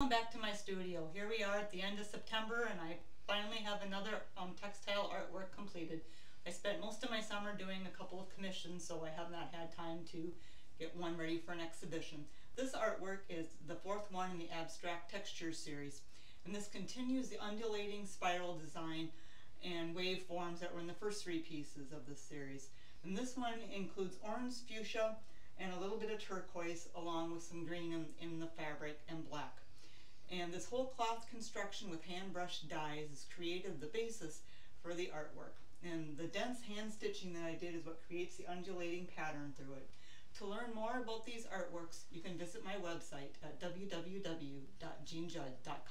Welcome back to my studio. Here we are at the end of September and I finally have another um, textile artwork completed. I spent most of my summer doing a couple of commissions so I have not had time to get one ready for an exhibition. This artwork is the fourth one in the Abstract Texture series and this continues the undulating spiral design and waveforms that were in the first three pieces of this series. And this one includes orange fuchsia and a little bit of turquoise along with some green in, in the fabric and black. And this whole cloth construction with hand brushed dyes is created the basis for the artwork. And the dense hand stitching that I did is what creates the undulating pattern through it. To learn more about these artworks, you can visit my website at www.jeanjudd.com.